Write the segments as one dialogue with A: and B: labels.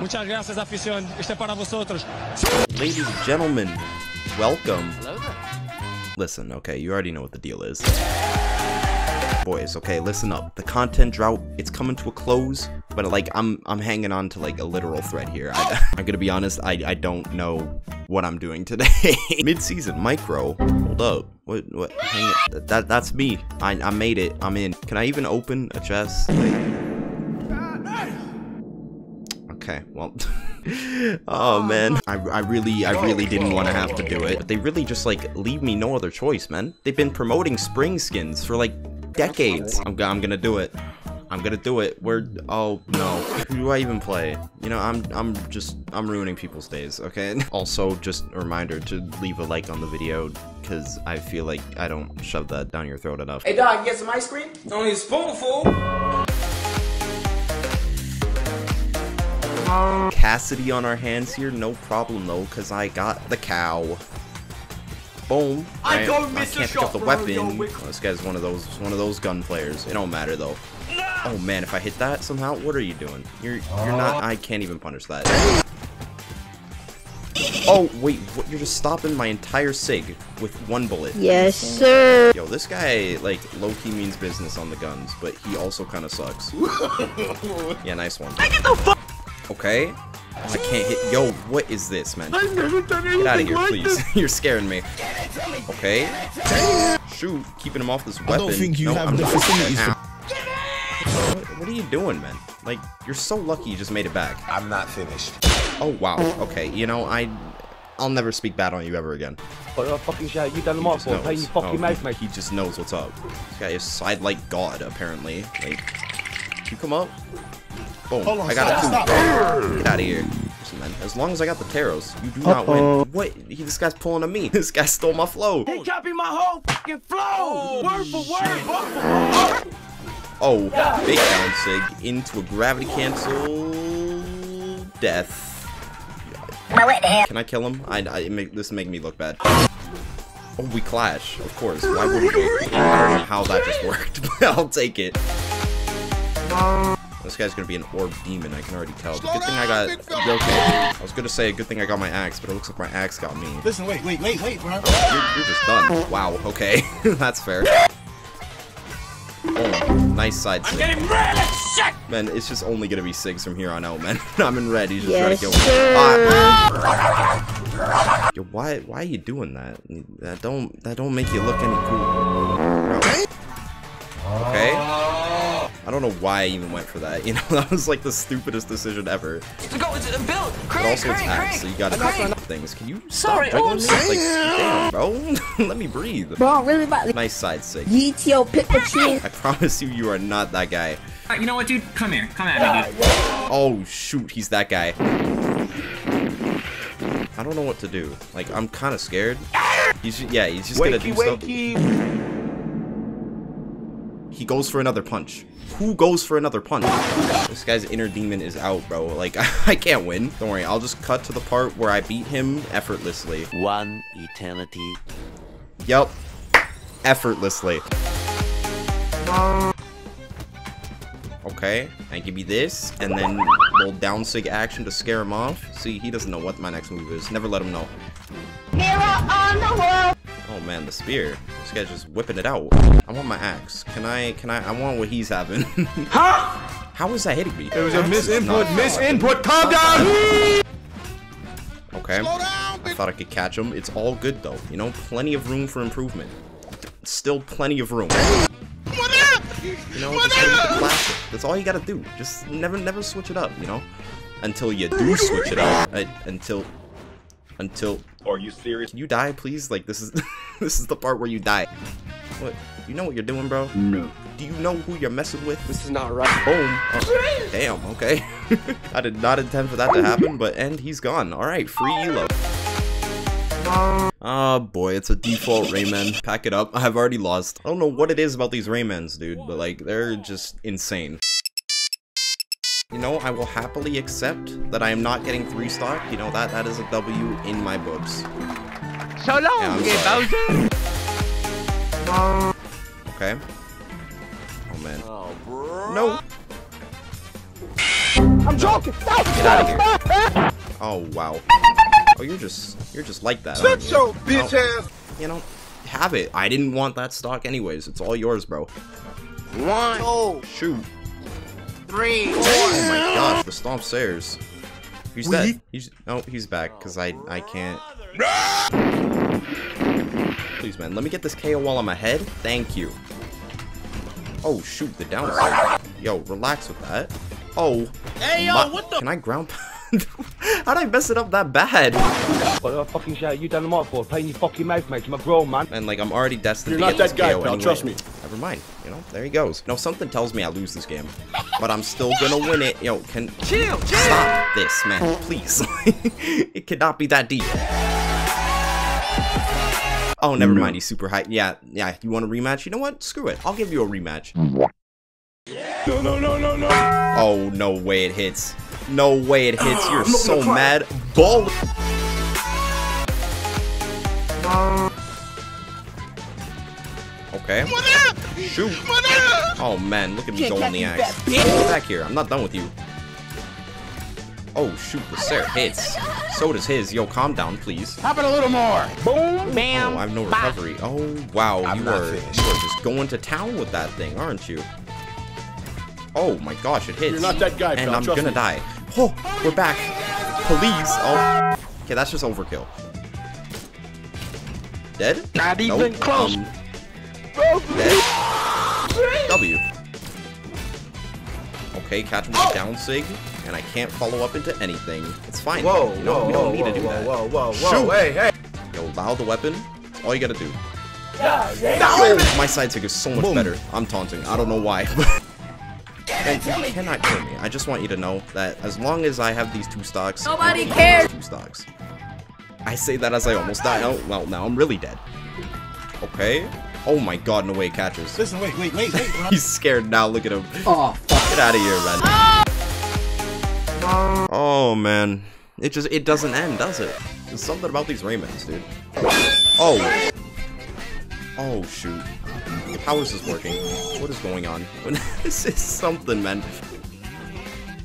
A: Muchas gracias, afición. Este para vosotros.
B: Ladies and gentlemen, welcome. Listen, okay, you already know what the deal is. Boys, okay, listen up. The content drought, it's coming to a close, but like I'm I'm hanging on to like a literal thread here. I, am gonna be honest, I I don't know what I'm doing today. Mid-season micro. Hold up. What what hang it. That that's me. I I made it. I'm in. Can I even open a chest? Like, Okay, well. oh man. I, I really, I really didn't want to have to do it. But they really just like leave me no other choice, man. They've been promoting spring skins for like decades. I'm, I'm gonna do it. I'm gonna do it. We're Oh no. Who do I even play? You know, I'm I'm just I'm ruining people's days. Okay. Also, just a reminder to leave a like on the video because I feel like I don't shove that down your throat enough.
C: Hey dog, get some ice cream?
D: Only a spoonful.
B: Cassidy on our hands here, no problem though, because I got the cow. Boom.
D: I
B: Right,
D: don't miss a
B: can't pick up the weapon. Oh, this guy's one of those one of those gun players. It don't matter though. Oh man, if I hit that somehow, what are you doing? You're you're not. Uh. I can't even punish that. Oh wait, what? You're just stopping my entire sig with one bullet.
E: Yes, sir.
B: Yo, this guy, like, low-key means business on the guns, but he also kind of sucks. yeah, nice one. Okay. Oh, I can't hit. Yo, what is this, man? Get out of here, please. You're scaring me. Okay. Shoot, keeping him off this weapon.
F: I don't think you
B: No,
F: have
B: I'm
F: the facilities for-
B: What, what are you doing, man? Like, you're so lucky you just made it back.
F: I'm not finished.
B: Oh, wow. Okay, you know, I... I'll never speak bad on you ever again.
G: What the fucking shit you done the
B: He
G: off
B: just
G: for? Pay
B: knows.
G: your fucking
B: Oh,
G: mouth,
B: he,
G: mate.
B: he just knows what's up. This guy is side like God, apparently. Like, you come up. Boom.
F: Hold on,
B: I got it too.
F: stop, stop.
B: Get out of here. Listen, man. As long as I got the Teros, you do not win. What? He, this guy's pulling on me. This guy stole my flow.
D: He copied my whole fucking flow. word for word, word for word.
B: Oh, big down sig into a gravity cancel. Death. Can I kill him? I, I it make, this make me look bad. Oh, we clash. Of course. Why would we? I don't know how that just worked, but I'll take it. This guy's gonna be an orb demon. I can already tell. Good thing I got. Okay. I was gonna say a good thing I got my axe, but it looks like my axe got me.
F: Listen, wait, wait, wait, wait, bro.
B: You're, you're just done. Wow. Okay, that's fair. Oh, nice side sig.
D: Getting red as shit.
B: Man, it's just only gonna be Sigs from here on out, man. I'm in red. He's just
E: Yes,
B: trying to kill me. Ah. Yo, why, why are you doing that? That don't, that don't make you look any cool. I don't know why I even went for that. You know, that was like the stupidest decision ever.
D: To go to the build.
B: But
D: Crank,
B: also, it's
D: crank,
B: axe,
D: crank.
B: so you gotta
D: Crank.
B: do things. Can you
D: Sorry,
B: stop
D: oh,
B: me? Like, damn, bro. Let me breathe.
E: Bro, really about to
B: Nice side sig.
E: yeet your Pikachu.
B: I promise you, you are not that guy.
H: Alright, you know what, dude? Come here. Come at me, dude.
B: Oh shoot, he's that guy. I don't know what to do. Like, I'm kind of scared. He's ju- yeah, he's just gonna do
G: Wakey,
B: stuff.
G: Wakey.
B: He goes for another punch. Who goes for another punch? This guy's inner demon is out, bro. Like, I can't win. Don't worry, I'll just cut to the part where I beat him effortlessly.
I: One eternity
B: Yup. Effortlessly. Okay, I give you this, and then little down sig action to scare him off. See, he doesn't know what my next move is. Never let him know. Oh man, the spear. This guy's just whipping it out. I want my axe. Can I, can I, I want what he's having. huh? How is that hitting me? It
G: was a misinput, misinput. Calm down.
B: Okay. I thought I could catch him. It's all good though. You know, plenty of room for improvement. Still plenty of room. You know, just the classic. That's all you gotta do. Just never, never switch it up. You know, until you do switch it up. Uh, until, until.
G: Are you serious?
B: Can you die, please? Like this is, this is the part where you die. What? You know what you're doing, bro? No. Do you know who you're messing with?
G: This is not right.
B: Boom. Oh, damn, okay. I did not intend for that to happen, but and he's gone. Alright, free elo. Oh boy, it's a default Rayman. Pack it up. I've already lost. I don't know what it is about these Raymans, dude, but like, they're just insane. You know, I will happily accept that I am not getting three stock. You know, that that is a W in my books.
G: So long,
B: Yeah, I'm
G: yeah,
B: sorry.
G: Bowser.
B: Okay. Oh man.
I: Oh, bro.
B: No.
D: I'm joking.
B: Get out of here. Oh wow. Oh, you're just you're just like that. aren't you?
G: Shut your bitch ass.
B: You know, have it. I didn't want that stock anyways. It's all yours, bro.
F: One, two,
B: Shoot.
F: three, four.
B: Oh my gosh, the stomp stairs. He's dead. He's oh, he's back because I I can't. Please, man, let me get this KO while I'm ahead. Thank you. Oh shoot, the downside. Yo, relax with that. Oh. Hey yo, what the? Can I ground? How'd I mess it up that bad?
D: What the fucking shit you done the mic for? Playing your fucking mouth, mate. A grown man.
B: And like I'm already destined
F: You're
B: to get
F: that
B: this
F: guy,
B: KO
F: pal,
B: anyway.
F: trust me.
B: Never mind. You know, there he goes. No, something tells me I lose this game, but I'm still gonna win it. Yo, can chill, chill. Stop this, man, please. it cannot be that deep. Oh, never mind. He's super high. Yeah, yeah. You want a rematch? You know what? Screw it. I'll give you a rematch.
F: No, no, no, no, no.
B: Oh, no way it hits. No way it hits. You're so mad. Ball. Okay. Shoot. Oh man, look at me go on the axe. Back here. I'm not done with you. Oh shoot, the Sarah hits. So does his. Yo, calm down, please.
F: Pop it a little more. Boom,
B: Oh,
F: bam.
B: I have no recovery. Oh wow,
F: I'm
B: you are,
F: finished.
B: you are just going to town with that thing, aren't you? Oh my gosh, it hits.
F: You're not that guy,
B: And
F: pal,
B: I'm
F: trust
B: gonna
F: me.
B: die. Oh, we're back. Police. Oh. Okay, that's just overkill. Dead?
G: Not
B: Nope.
G: even close.
B: Um, dead. W. Okay, catch him with oh! a down sig, and I can't follow up into anything. It's fine.
D: Whoa,
B: you know,
D: whoa,
B: we don't
D: whoa,
B: need
D: whoa,
B: to do
D: whoa,
B: that.
D: whoa, whoa, whoa,
B: Shoot.
D: hey, hey.
B: Yo, allow the weapon. All you gotta do. Yo, my side sig is so much better. I'm taunting. I don't know why. and you cannot kill me. I just want you to know that as long as I have these two stocks,
E: Nobody cares.
B: two stocks. I say that as I almost die. Oh, well, now I'm really dead. Okay. Oh my god, no way it catches.
F: Listen, wait, wait, wait, wait.
B: He's scared now. Look at him.
E: Oh,
B: Get out of here, man. Oh man, it just it doesn't end, does it? There's something about these Raymans, dude. Oh. Oh shoot. How is this working? What is going on? this is something, man.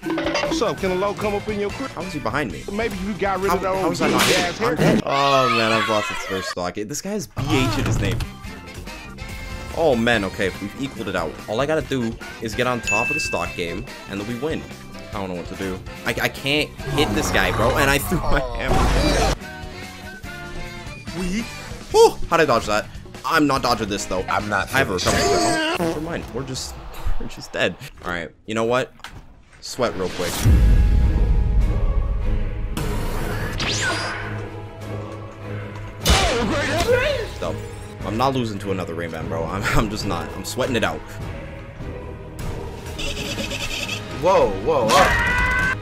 G: What's up? Can a low come up in your crib?
B: How is he behind me?
G: Maybe you got rid
B: How,
G: of that old
B: is that not
G: ass
B: dead. Oh man, I've lost its first stock. This guy has BH in his name. Oh man, okay, we've equaled it out. All I gotta do is get on top of the stock game, and then we win. I don't know what to do. I, I can't hit this guy, bro, and I threw my hammer. We? Whew, how'd I dodge that? I'm not dodging this, though.
F: I'm not
B: I have a
F: finished.
B: recovery. Oh, never mind. We're just, we're just dead. All right, you know what? Sweat real quick. Oh, Stop. I'm not losing to another Rayman, bro. I'm, I'm just not. I'm sweating it out.
D: Whoa, whoa, whoa.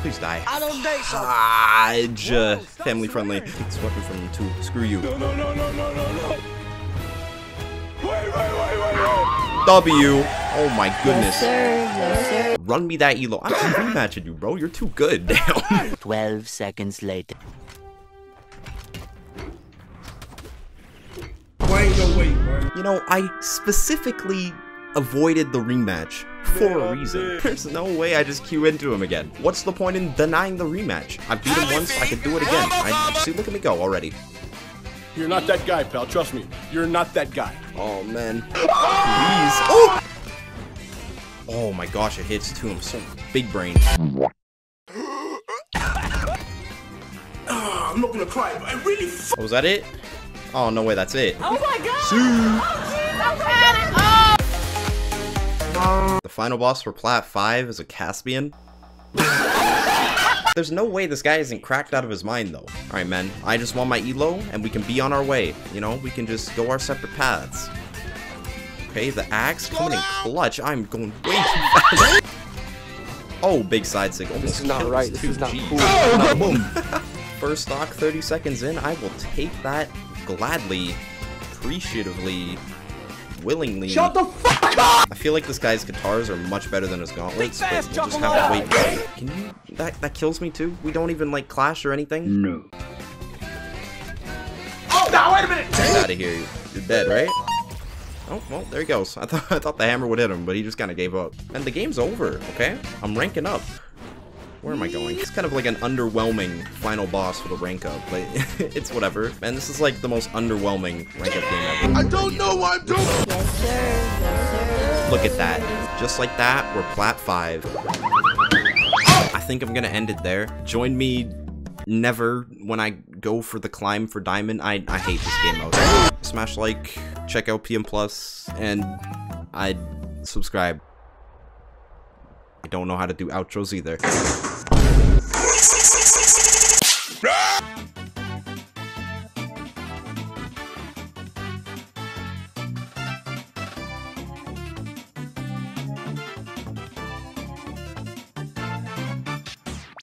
B: Please die. I don't date Dodge. Uh, family friendly. Take this weapon from him too. Screw you.
G: No, no, no, no, no, no, no. Wait, wait, wait, wait, wait.
B: W. Oh my goodness.
E: sir, yes, sir.
B: Run me that elo. I'm not rematching you, bro. You're too good. Damn.
I: 12 seconds later.
B: You know, I specifically avoided the rematch for a reason. There's no way I just queue into him again. What's the point in denying the rematch? I beat him once, I could do it again. I see. Look at me go already.
F: You're not that guy, pal. Trust me. You're not that guy.
B: Oh man. Please. Oh! Oh my gosh, it hits too. I'm so big brain.
F: Ah, I'm not gonna cry, but I really f-
B: Oh, was that it? Oh, no way, that's it.
E: Oh my god.
B: Oh, the final boss for Plat 5 is a Caspian. There's no way this guy isn't cracked out of his mind, though. Alright, man. I just want my elo, and we can be on our way. You know, we can just go our separate paths. Okay, the axe coming in clutch. I'm going way too fast. Oh, big side sig. Almost
D: This is not right. This
B: too.
D: is not
B: Jeez.
D: cool.
B: Boom. First stock, 30 seconds in. I will take that gladly, appreciatively, willingly. Shut the fuck up! I feel like this guy's katars are much better than his gauntlets, but we'll just have to wait. Can you? That that kills me too. We don't even like clash or anything.
G: No.
F: Oh, now wait a minute.
B: Get out of here. You're dead, right? Oh, well, there he goes. I thought I thought the hammer would hit him, but he just kind of gave up. And the game's over, okay? I'm ranking up. Where am I going? It's kind of like an underwhelming final boss for the rank up, but it's whatever. Man, this is like the most underwhelming rank up game ever.
D: I don't know what I'm doing.
E: Yes, sir. Yes, sir.
B: Look at that. Just like that, we're plat 5. I think I'm gonna end it there. Join me never when I go for the climb for diamond. I, I hate this game out. Smash like, check out PM Plus, and I'd subscribe. I don't know how to do outros either.